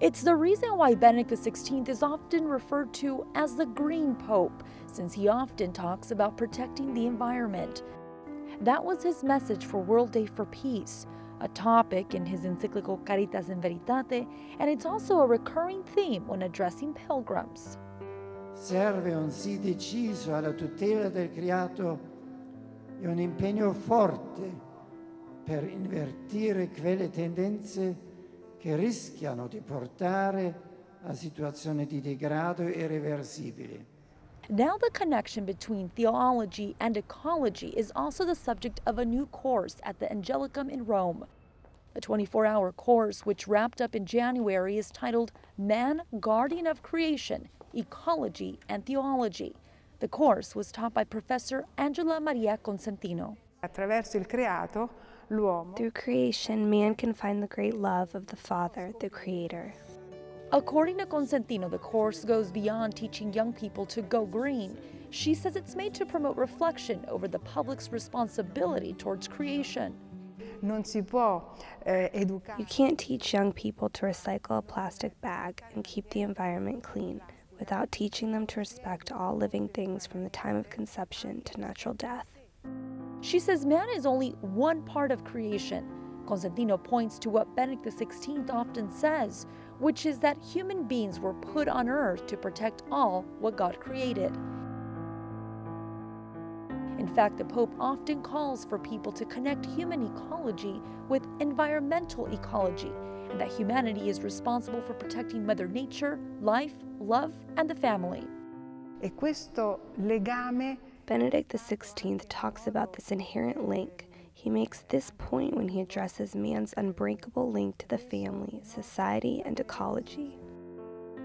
It's the reason why Benedict XVI is often referred to as the Green Pope, since he often talks about protecting the environment. That was his message for World Day for Peace, a topic in his encyclical Caritas in Veritate, and it's also a recurring theme when addressing pilgrims. Serve un sì deciso alla tutela del creato e un impegno forte per invertire quelle tendenze che rischiano di portare a situazioni di degrado irreversibili. Now, the connection between theology and ecology is also the subject of a new course at the Angelicum in Rome. The 24 hour course, which wrapped up in January, is titled Man, Guardian of Creation, Ecology and Theology. The course was taught by Professor Angela Maria Consentino. Attraverso il creato, l'uomo. Through creation, man can find the great love of the Father, the Creator. According to Consentino, the course goes beyond teaching young people to go green. She says it's made to promote reflection over the public's responsibility towards creation. Non si può eh, educare. You can't teach young people to recycle a plastic bag and keep the environment clean without teaching them to respect all living things from the time of conception to natural death. She says man is only one part of creation. Constantino points to what Benedict XVI often says, which is that human beings were put on earth to protect all what God created. In fact, the Pope often calls for people to connect human ecology with environmental ecology, and that humanity is responsible for protecting Mother Nature, life, love, and the family. E questo legame Benedict XVI talks about this inherent link. He makes this point when he addresses man's unbreakable link to the family, society, and ecology.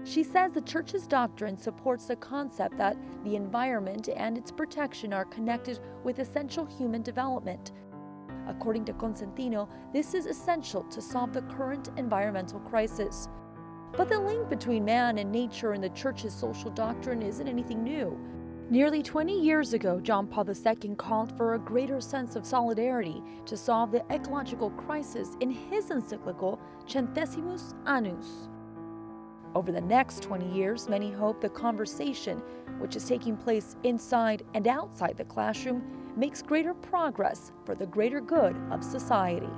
She says the Church's doctrine supports the concept that the environment and its protection are connected with essential human development. According to Consentino, this is essential to solve the current environmental crisis. But the link between man and nature in the Church's social doctrine isn't anything new. Nearly 20 years ago, John Paul II called for a greater sense of solidarity to solve the ecological crisis in his encyclical Centesimus Annus. Over the next 20 years, many hope the conversation, which is taking place inside and outside the classroom, makes greater progress for the greater good of society.